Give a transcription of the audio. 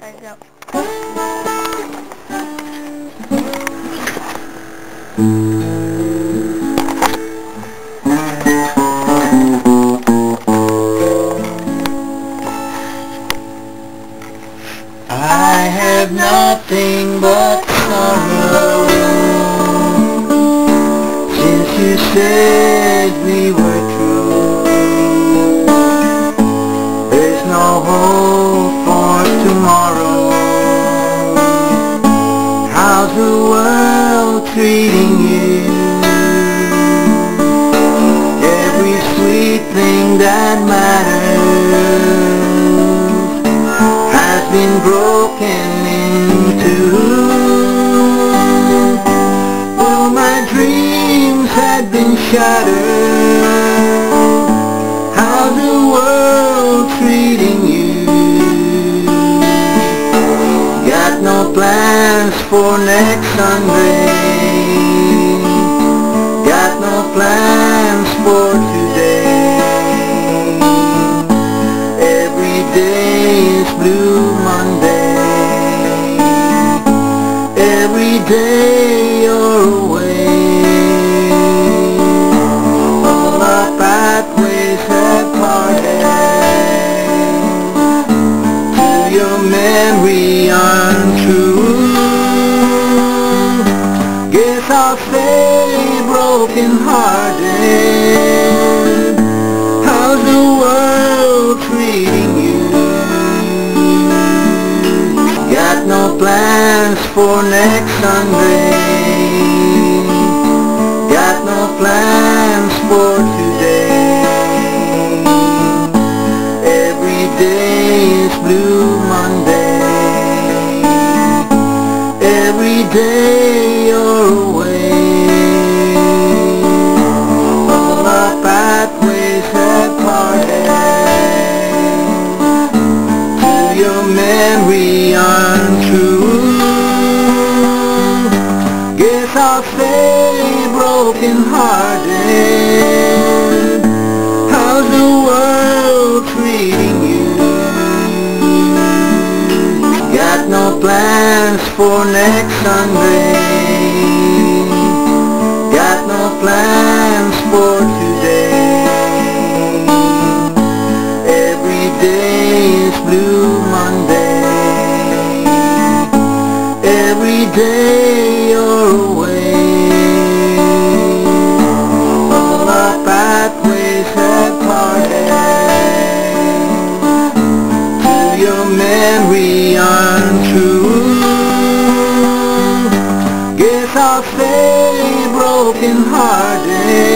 Alright, go. I have nothing but sorrow Since you said the world treating you? Every sweet thing that matters has been broken into All my dreams had been shattered How's the world treating you? Got no plans for next Sunday. Got no plans for today. Every day is Blue Monday. Every day you're away. All our pathways have parted. To your memory Guess I'll broken hearted. How's the world treating you? Got no plans for next Sunday. Got no plans for today. Every day is Blue Monday. Every day you're away Guess I'll broken hearted. How's the world treating you? Got no plans for next Sunday. Got no plans for today. Every day is Blue Monday. Every day memory untrue Guess I'll stay broken hearted